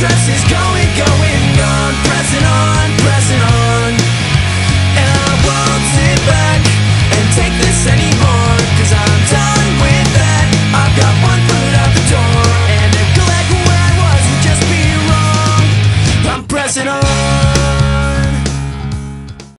success is gone.